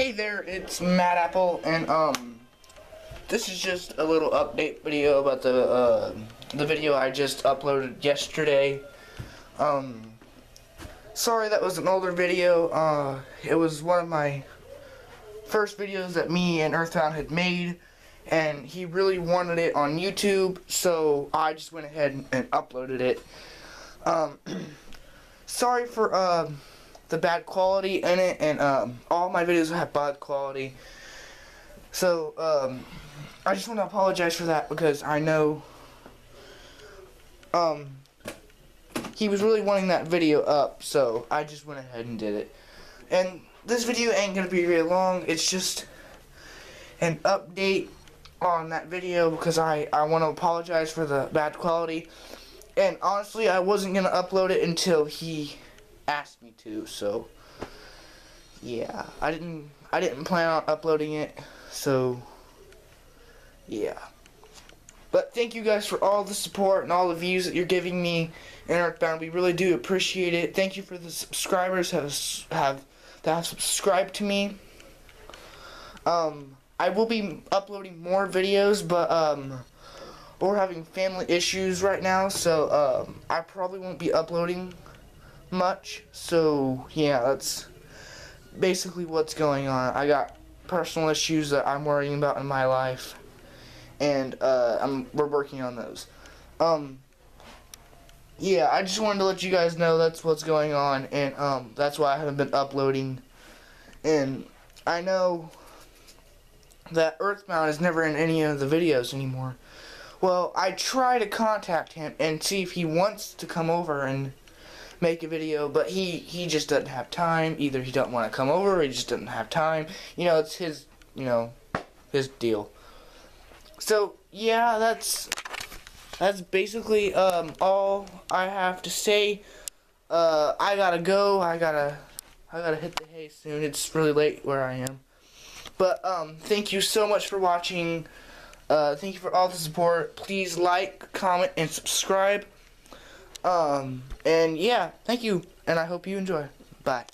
Hey there, it's Matt Apple, and um, this is just a little update video about the uh, the video I just uploaded yesterday. Um, sorry that was an older video. Uh, it was one of my first videos that me and Earthbound had made, and he really wanted it on YouTube, so I just went ahead and uploaded it. Um, sorry for uh the bad quality in it, and um, all my videos have bad quality. So, um, I just want to apologize for that because I know um, he was really wanting that video up, so I just went ahead and did it. And this video ain't to be very long, it's just an update on that video because I, I want to apologize for the bad quality. And honestly, I wasn't going to upload it until he asked me to, so yeah, I didn't I didn't plan on uploading it, so yeah. But thank you guys for all the support and all the views that you're giving me in Earthbound. We really do appreciate it. Thank you for the subscribers have have that have subscribed to me. Um, I will be uploading more videos, but um, we're having family issues right now, so um, I probably won't be uploading much. So yeah, that's basically what's going on. I got personal issues that I'm worrying about in my life, and uh, I'm we're working on those. Um, yeah, I just wanted to let you guys know that's what's going on, and um, that's why I haven't been uploading. And I know that Earthbound is never in any of the videos anymore. Well, I try to contact him and see if he wants to come over and make a video, but he he just doesn't have time. Either he doesn't want to come over, or he just doesn't have time. You know, it's his you know his deal. So yeah, that's that's basically um, all I have to say. Uh, I gotta go. I gotta I gotta hit the hay soon. It's really late where I am. But um, thank you so much for watching. Uh, thank you for all the support. Please like, comment, and subscribe. Um, and yeah, thank you, and I hope you enjoy. Bye.